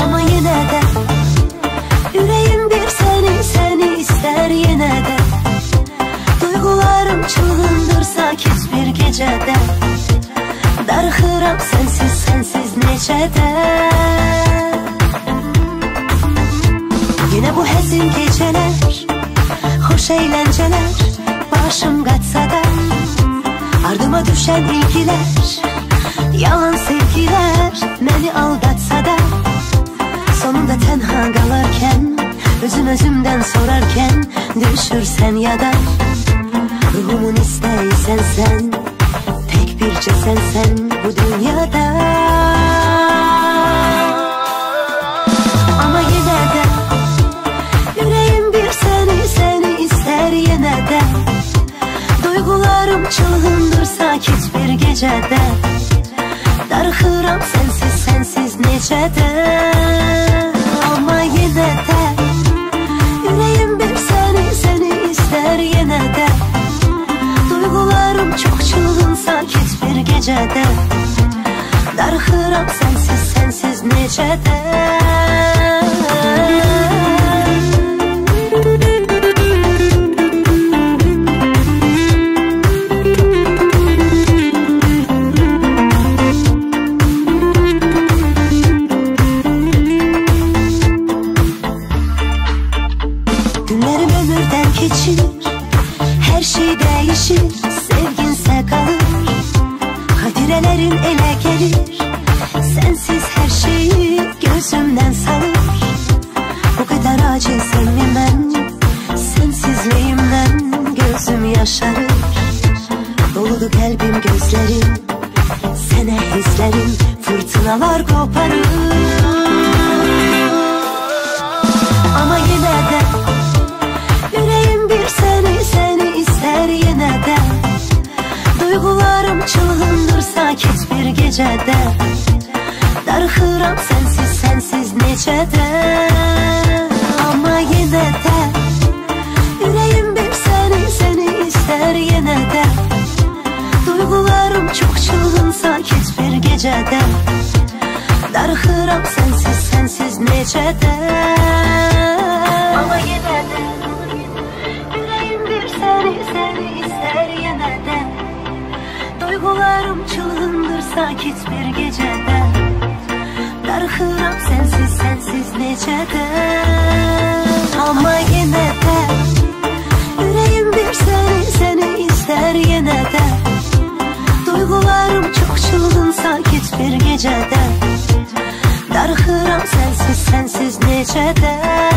Amma yenə də Ürəyim bir səni, səni istər yenə də Duygularım çılgındır sakit bir gecədə Darıxıram sənsiz, sənsiz necədə Yine bu həzin gecələr Xoş əyləncələr Başım qaçsa da Ardıma düşən ilgilər Yalan sevgilər Məni aldatsa da Sonunda tənha qalarkən Özüm özümdən sorarkən Düşürsən yada Ruhumun istəysən sən Tek çılgındır sakit bir gecede. Darıxıram sensiz sensiz necədə Ama yine de Yüreğim bir seni seni ister yine de. Duygularım çok çılgın sakit bir gecede. Darıxıram sensiz sensiz necədə salır Bu kadar acilsem mi ben. Sensizliğimden gözüm yaşarır. Doludu kalbim gözlerim Sene hislerim. Fırtınalar koparır. Ama yine de Yüreğim bir seni seni ister yine de. Duygularım çılgındır sakit bir gecede. Darıxıram sensiz sensiz necədə Ama yine de Yüreğim bir seni seni ister yine de. Duygularım çok çılgın sakit bir gecede. Darıxıram sensiz sensiz necədə Ama yine de Yüreğim bir seni seni ister yine de. Duygularım çılgındır sakit bir gecede Darıxıram sensiz sensiz necədə Ama yine de Yüreğim bir seni seni ister yine de. Duygularım çok çılgın sakit bir gecede. Darıxıram sensiz sensiz necədə